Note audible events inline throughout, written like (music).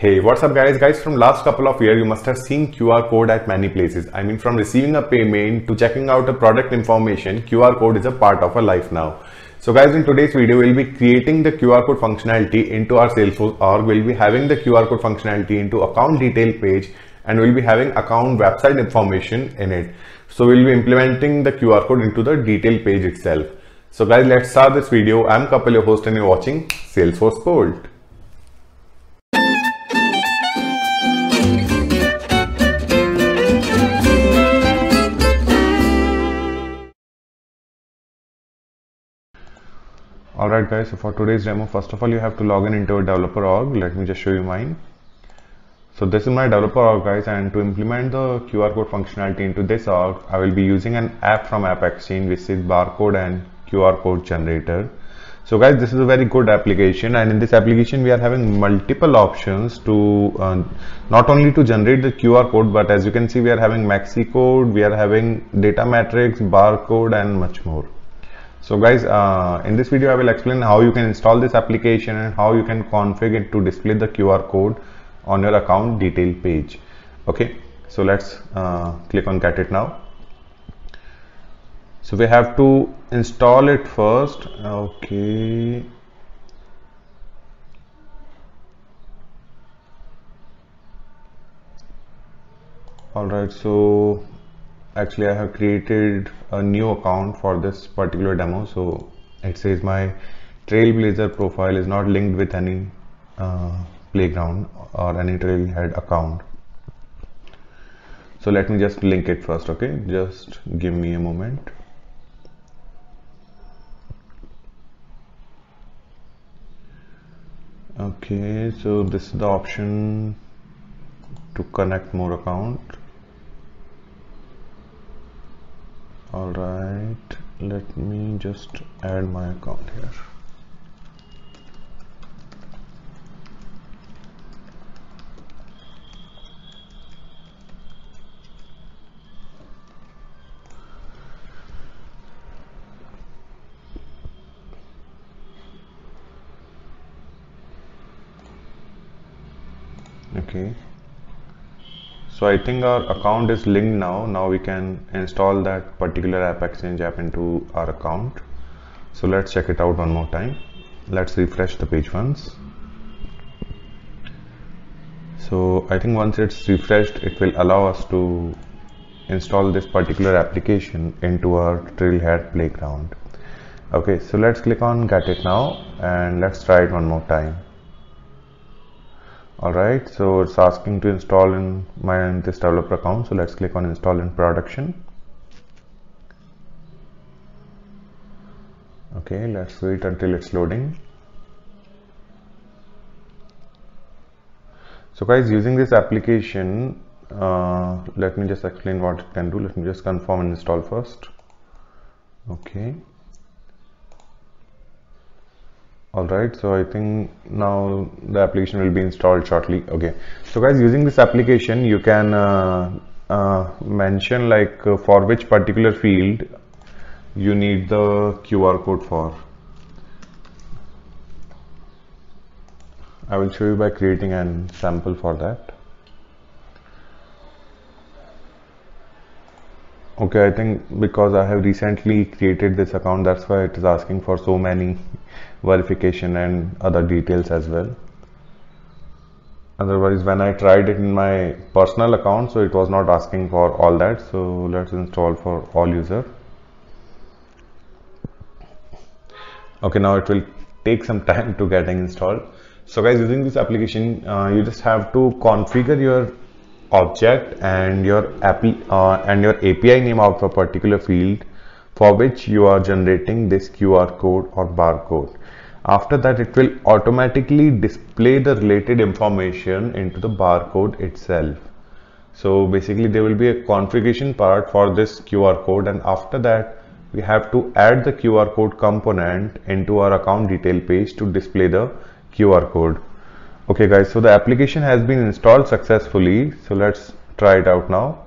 Hey, what's up guys? Guys, from last couple of years, you must have seen QR code at many places. I mean, from receiving a payment to checking out a product information, QR code is a part of our life now. So guys, in today's video, we'll be creating the QR code functionality into our Salesforce org. We'll be having the QR code functionality into account detail page and we'll be having account website information in it. So we'll be implementing the QR code into the detail page itself. So guys, let's start this video. I'm Kapil, your host and you're watching Salesforce Code. Alright guys, so for today's demo, first of all you have to log in into a developer org. Let me just show you mine. So this is my developer org guys and to implement the QR code functionality into this org, I will be using an app from App Exchange which is barcode and QR code generator. So guys, this is a very good application and in this application we are having multiple options to uh, not only to generate the QR code but as you can see we are having maxi code, we are having data matrix, barcode and much more. So guys, uh, in this video I will explain how you can install this application and how you can configure it to display the QR code on your account detail page. Okay, so let's uh, click on get it now. So we have to install it first. Okay. Alright, so actually I have created a new account for this particular demo. So it says my trailblazer profile is not linked with any uh, playground or any trailhead account. So let me just link it first okay? Just give me a moment. Okay so this is the option to connect more account all right let me just add my account here. Okay so I think our account is linked now. Now we can install that particular app exchange app into our account. So let's check it out one more time. Let's refresh the page once. So I think once it's refreshed it will allow us to install this particular application into our trailhead playground. Okay so let's click on get it now and let's try it one more time alright so it's asking to install in my in this developer account. So let's click on install in production. Okay let's wait until it's loading. So guys using this application uh, let me just explain what it can do. Let me just confirm and install first. Okay all right so i think now the application will be installed shortly. Okay. So guys using this application you can uh, uh, mention like uh, for which particular field you need the qr code for. I will show you by creating an sample for that okay i think because i have recently created this account that's why it is asking for so many verification and other details as well. Otherwise when I tried it in my personal account so it was not asking for all that. So let's install for all user. Okay now it will take some (laughs) time to getting installed. So guys using this application uh, you just have to configure your object and your app uh, and your API name of a particular field for which you are generating this QR code or barcode. After that it will automatically display the related information into the barcode itself. So basically there will be a configuration part for this QR code and after that we have to add the QR code component into our account detail page to display the QR code okay guys so the application has been installed successfully so let's try it out now.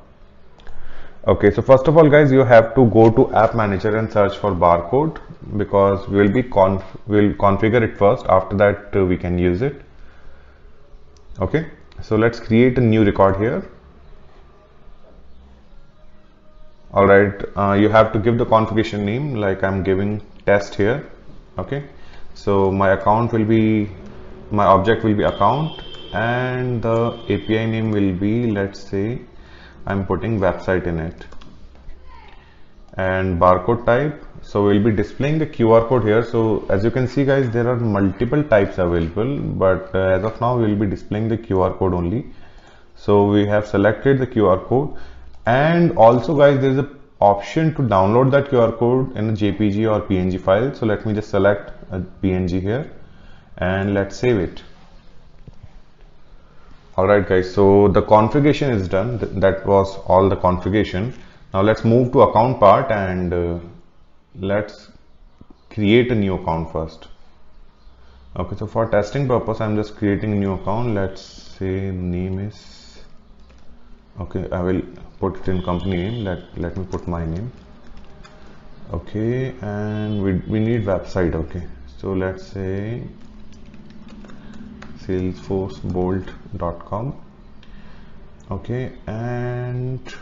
Okay so first of all guys you have to go to app manager and search for barcode because we will be conf we'll configure it first after that uh, we can use it. Okay so let's create a new record here. All right uh, you have to give the configuration name like I'm giving test here. Okay so my account will be my object will be account and the API name will be let's say I'm putting website in it. And barcode type so we'll be displaying the QR code here. So as you can see guys there are multiple types available but uh, as of now we'll be displaying the QR code only. So we have selected the QR code. And also guys there is a option to download that QR code in a JPG or PNG file. So let me just select a PNG here and let's save it. Alright guys so the configuration is done. Th that was all the configuration. Now let's move to account part and uh, let's create a new account first. Okay so for testing purpose i'm just creating a new account. Let's say name is okay i will put it in company name. Let let me put my name. Okay and we, we need website okay. So let's say salesforcebolt.com okay and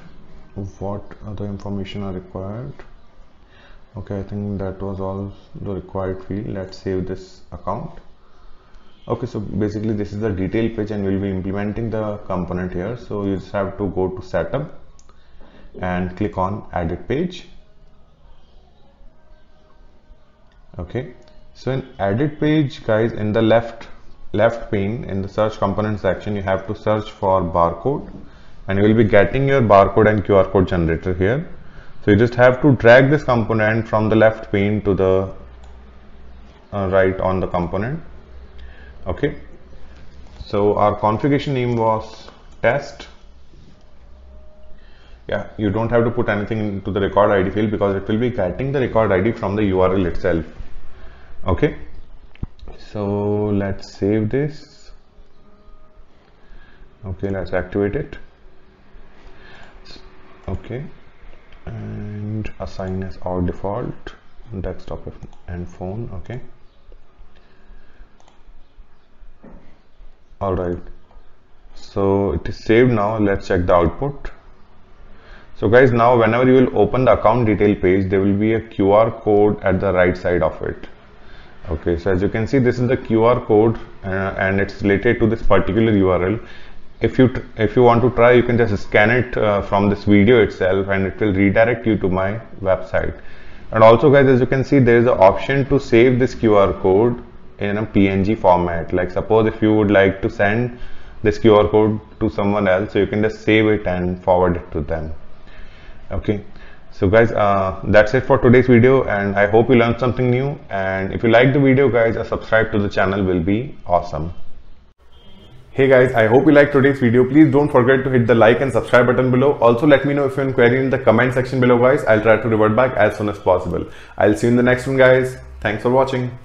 what other information are required? Okay I think that was all the required field. Let's save this account. Okay so basically this is the detail page and we'll be implementing the component here. So you just have to go to setup and click on edit page. Okay so in edit page guys in the left left pane in the search component section you have to search for barcode and you will be getting your barcode and QR code generator here. So you just have to drag this component from the left pane to the uh, right on the component. Okay? So our configuration name was test. Yeah you don't have to put anything into the record id field because it will be getting the record id from the url itself. Okay so let's save this. Okay let's activate it. Okay. And assign as our default desktop and phone okay? All right. So it is saved now. Let's check the output. So guys now whenever you will open the account detail page there will be a QR code at the right side of it okay so as you can see this is the QR code uh, and it's related to this particular URL if you if you want to try you can just scan it uh, from this video itself and it will redirect you to my website. And also guys as you can see there is an option to save this QR code in a PNG format. Like suppose if you would like to send this QR code to someone else so you can just save it and forward it to them. Okay so guys uh, that's it for today's video and I hope you learned something new and if you like the video guys a subscribe to the channel will be awesome Hey guys, I hope you liked today's video. Please don't forget to hit the like and subscribe button below. Also let me know if you have query in the comment section below guys. I'll try to revert back as soon as possible. I'll see you in the next one guys. Thanks for watching.